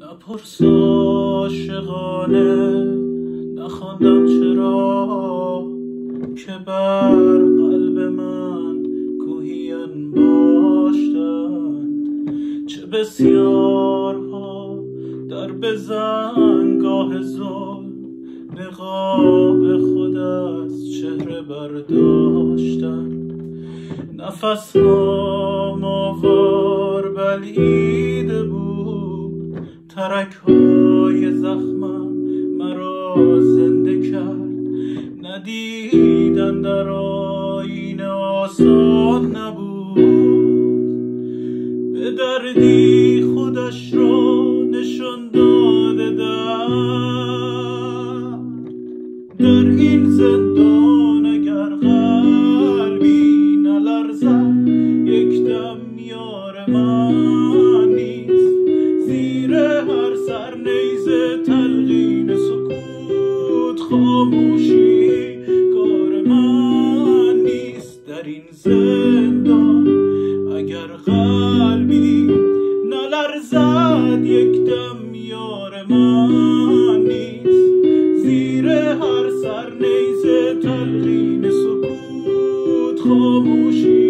نپرس عاشقانه نخواندم چرا که بر قلب من کوهی انباشتند چه بسیارها در بزن گاه ظلم نقاب خود از چهره برداشتن. نفسهام آوار بلعیده بود. ترک های زخمم مرا زنده کرد. ندیدن در آینه آسان نبود. به دردی خودش را من زیر هر سر نیزه تلقین سکوت خاموشی کار من نیست. در این زندان اگر قلبی نلرزد یک دم یار من نیست. زیر هر سر نیزه تلقین سکوت خاموشی